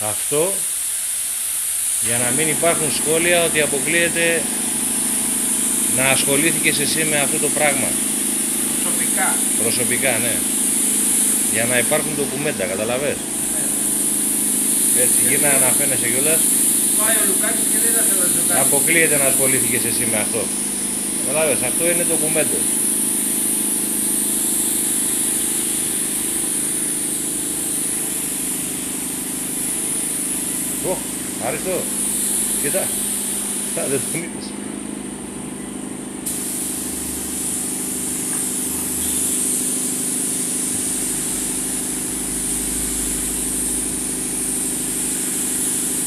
αυτό για να μην υπάρχουν σχόλια ότι αποκλείεται να ασχολήθηκες εσύ με αυτό το πράγμα. Προσωπικά. Προσωπικά, ναι. Για να υπάρχουν ντοκουμέντα, καταλαβες. Έτσι, γύρνα να φαίνεσαι κιόλας. Πάει ο Λουκάκης και δεν θα θέλω να το κάνει. Αποκλείεται να ασχολήθηκες εσύ με αυτό. Καταλάβες, αυτό είναι ντοκουμέντο. Ω, άριστο. Κοίτα. Α, δεν τον είδες.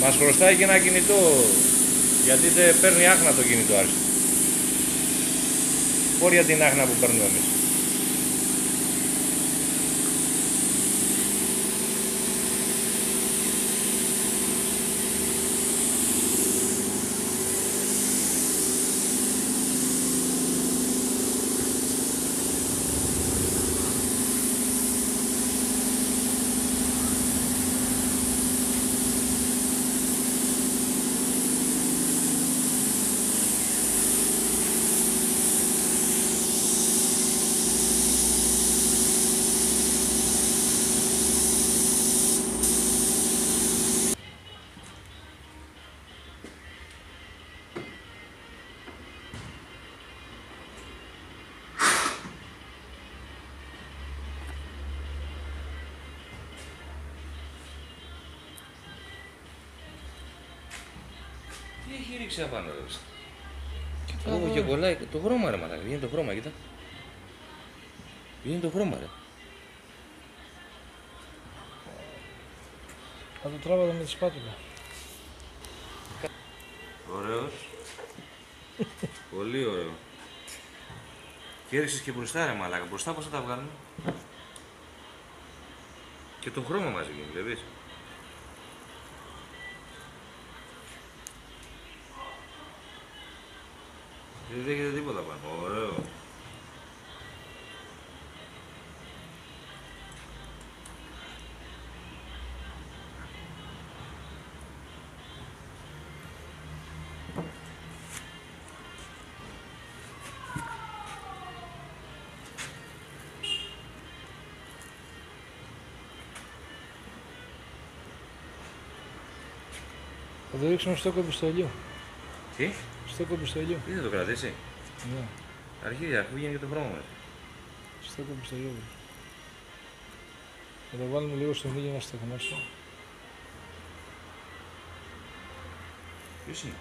Μας χρωστάει και ένα κινητό γιατί δεν παίρνει άχνα το κινητό άριστο. Πόρια την άχνα που παίρνουμε εμείς. Τι έχει ρίξει απάνω ρε. Ω, και κολλάει το χρώμα ρε μαλάκα. Βγαίνει το χρώμα, κοίτα. Βγαίνει το χρώμα ρε. Θα το τράβαγα με τη σπάτουλα. Ωραίος. Πολύ ωραίο. Και έριξες και μπροστά ρε μαλάκα. Μπροστά πώς θα τα βγάλουμε; Και το χρώμα μαζί μου, βλέπεις; Θα το ρίξουμε στο κομπιστολιό. Τι, Στο κομπιστολιό. τι θα το κρατήσει. Ναι, Αρχίδια, αφού βγαίνει και το χρώμα μας. στο κομπιστολιό. Θα το βάλουμε λίγο στον ήλιο να στεγνώσει. Ποιος είναι;